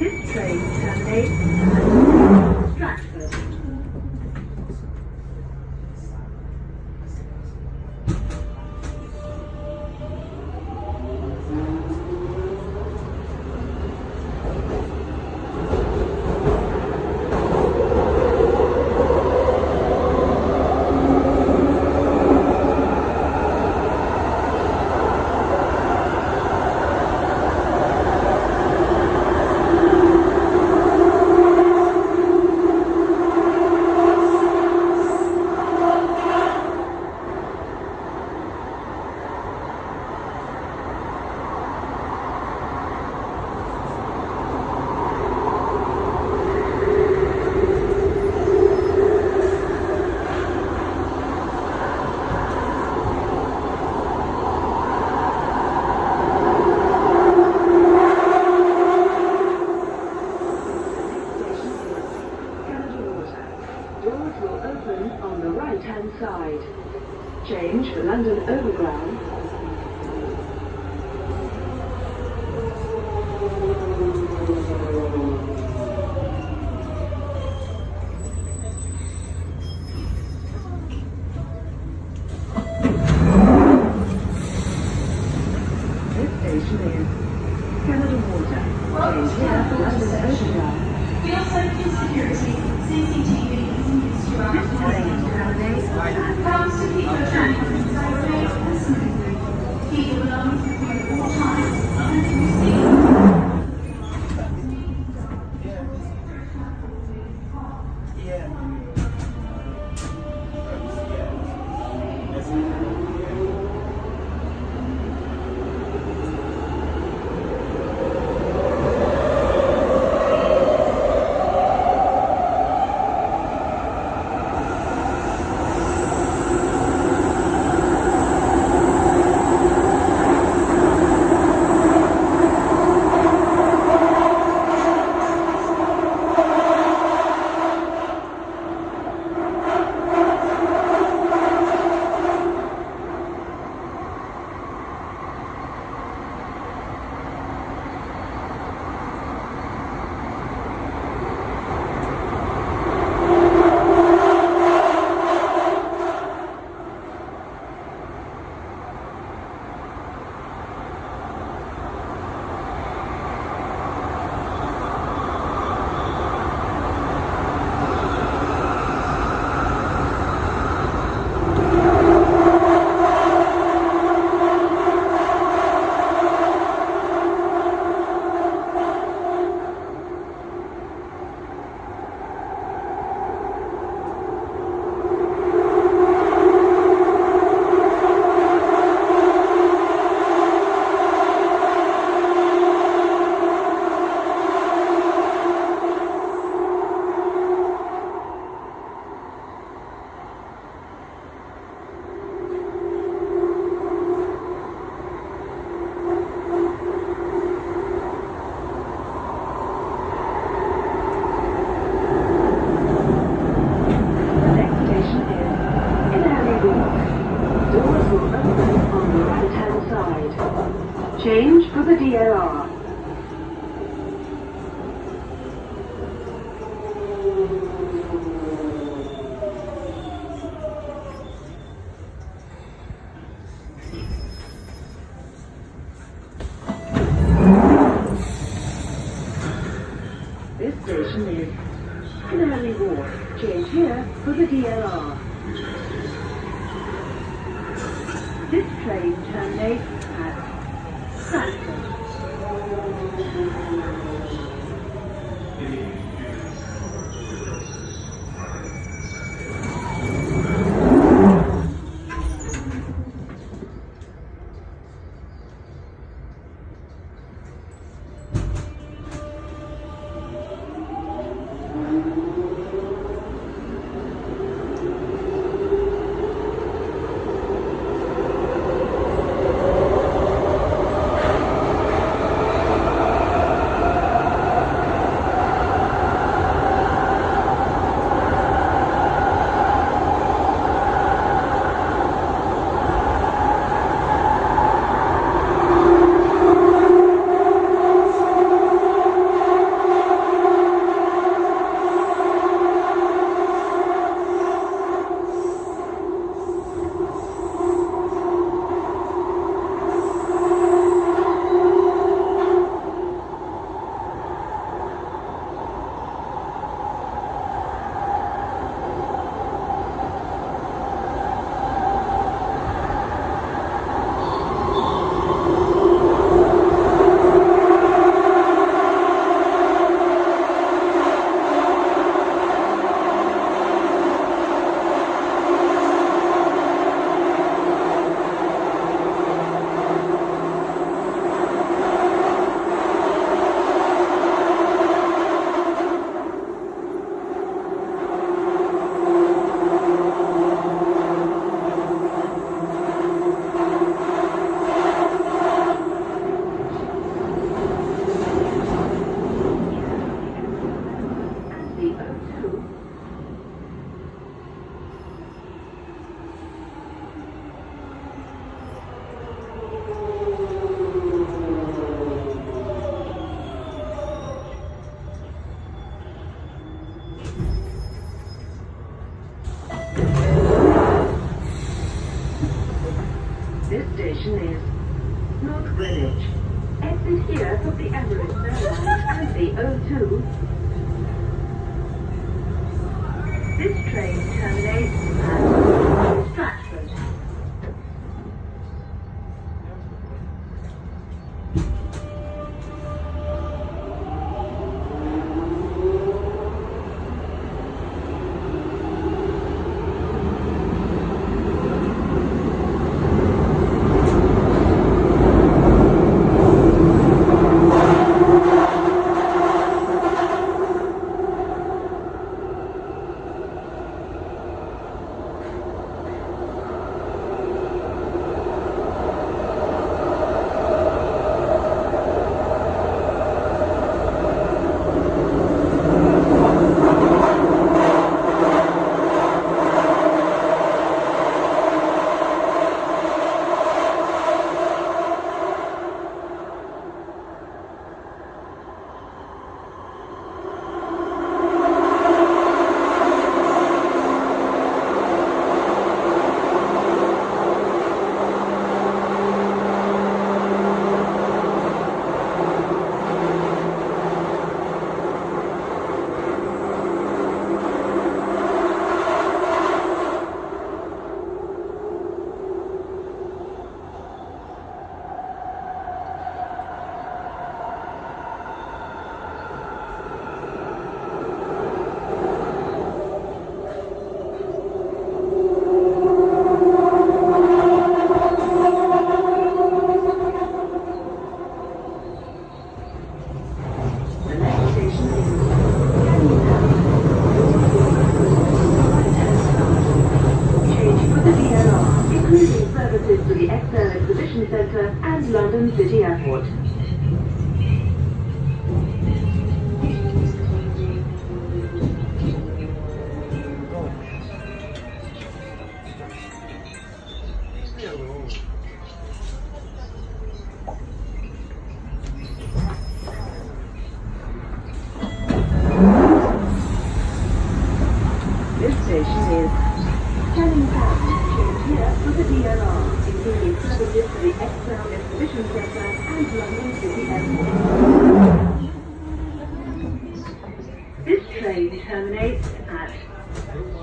This train at Stratford. Canada Water. Doors will open on the right-hand side. Change for London Overground. This station is Canada Water. Change here for London Overground. Field safety security, CCTV is used This station is Canary Wharf. Change here for the DLR. This train terminates at Stratford. Amen. This train terminates at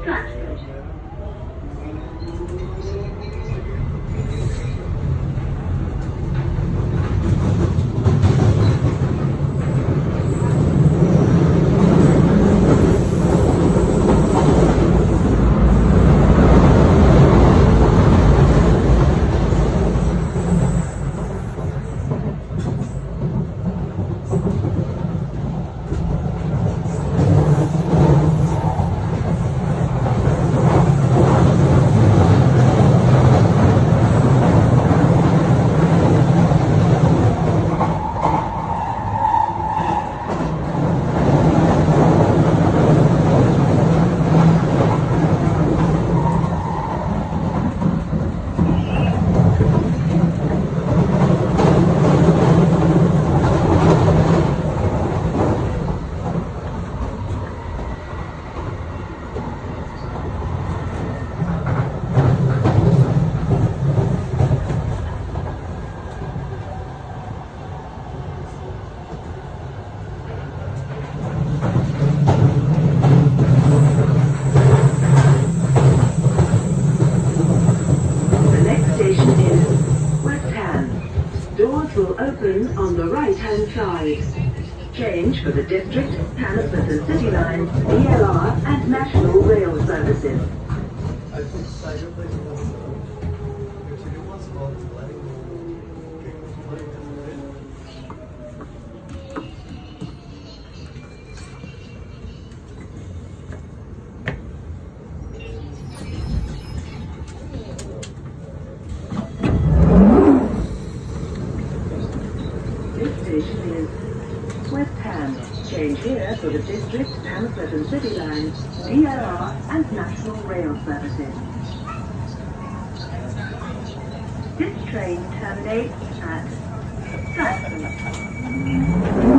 Cut. and. Change for the district, Hammersmith and City Line, DLR and National Rail services. This train terminates at Stratford.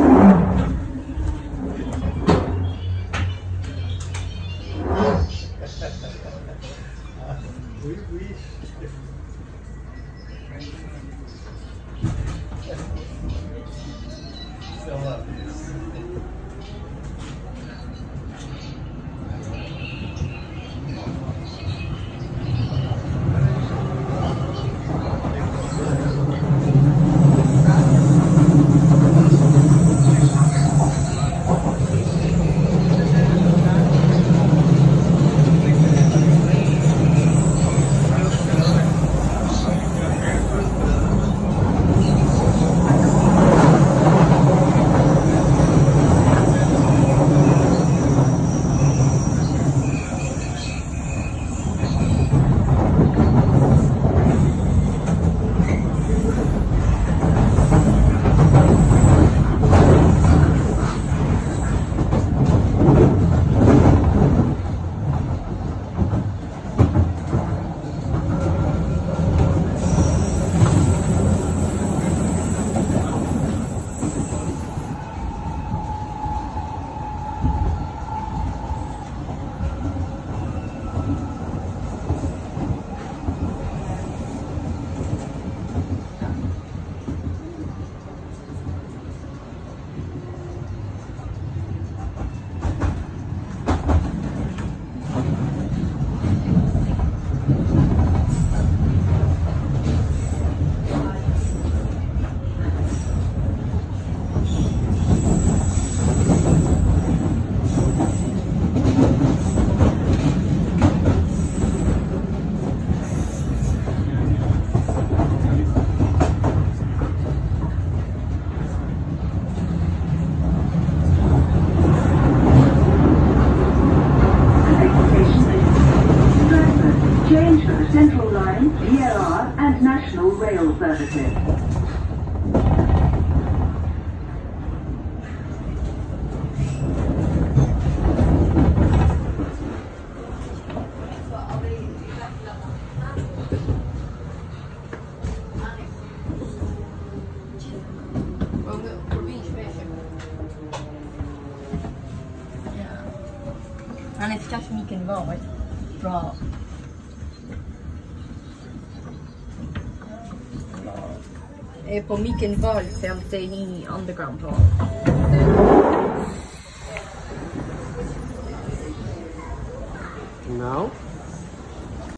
all my. På Micken Ball, 50 underground hall.